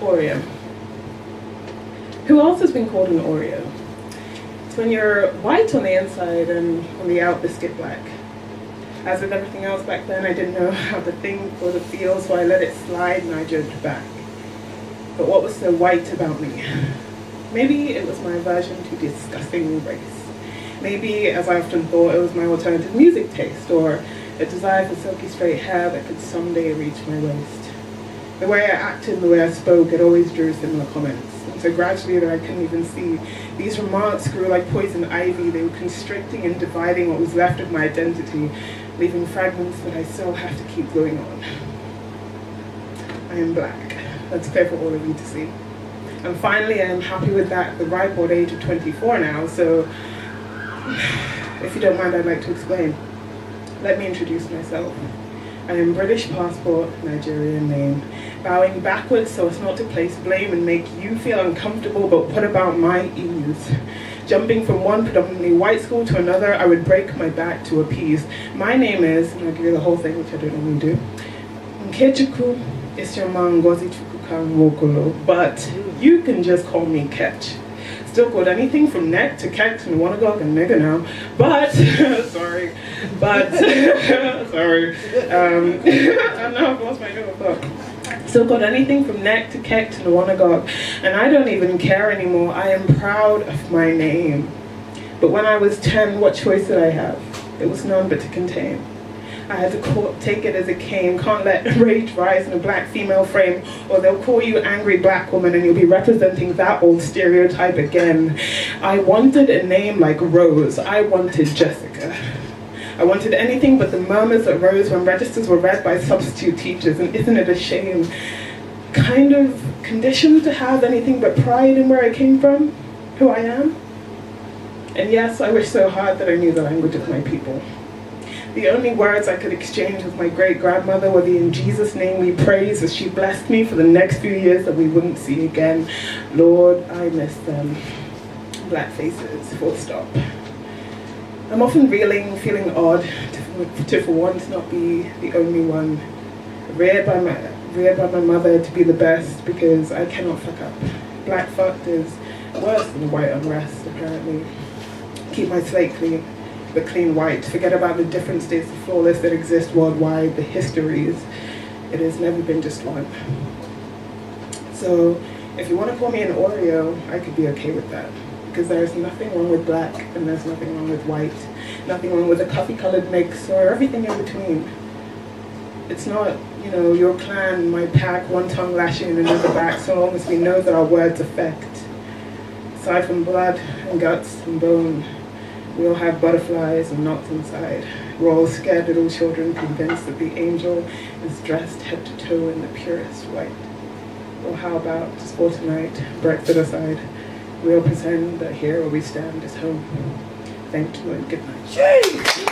Oreo. Who else has been called an Oreo? It's when you're white on the inside and on the out biscuit black. As with everything else back then, I didn't know how the thing or to feel, so I let it slide and I judged back. But what was so white about me? Maybe it was my aversion to discussing race. Maybe, as I often thought, it was my alternative music taste or a desire for silky straight hair that could someday reach my waist. The way I acted, the way I spoke, it always drew similar comments. So gradually that I couldn't even see, these remarks grew like poison ivy. They were constricting and dividing what was left of my identity, leaving fragments that I still have to keep going on. I am black. That's clear for all of you to see. And finally, I'm happy with that at the ripe old age of 24 now, so if you don't mind, I'd like to explain. Let me introduce myself. I am British passport, Nigerian name. Bowing backwards so as not to place blame and make you feel uncomfortable, but what about my ease? Jumping from one predominantly white school to another, I would break my back to appease. My name is, and I'll give you the whole thing, which I don't normally do, Nkechukwu Isioma Ngozi Chukwuka but you can just call me Ketch still called anything from neck to kek to Nwonagog and nigga now. But, sorry, but, sorry, um, I know I've lost my train of thought. Still got anything from neck to kek to Nwonagog. And I don't even care anymore. I am proud of my name. But when I was 10, what choice did I have? It was none but to contain. I had to take it as it came. Can't let rage rise in a black female frame, or they'll call you angry black woman and you'll be representing that old stereotype again. I wanted a name like Rose. I wanted Jessica. I wanted anything but the murmurs that rose when registers were read by substitute teachers, and isn't it a shame? Kind of conditioned to have anything but pride in where I came from, who I am. And yes, I wish so hard that I knew the language of my people. The only words I could exchange with my great grandmother were the in Jesus' name we praise as she blessed me for the next few years that we wouldn't see again. Lord, I miss them. Black faces, full stop. I'm often reeling, feeling odd to, to for once not be the only one. Reared by my reared by my mother to be the best because I cannot fuck up. Black fucked is worse than white unrest, apparently. Keep my slate clean the clean white. Forget about the different states of flawless that exist worldwide, the histories. It has never been just one. So if you want to call me an Oreo, I could be okay with that. Because there's nothing wrong with black and there's nothing wrong with white. Nothing wrong with a coffee colored mix or everything in between. It's not, you know, your clan, my pack, one tongue lashing and another back, so long as we know that our words affect. Aside from blood and guts and bone, we all have butterflies and knots inside. We're all scared little children convinced that the angel is dressed head to toe in the purest white. Well, how about for tonight, Brexit aside, we all pretend that here where we stand is home. Thank you and good night.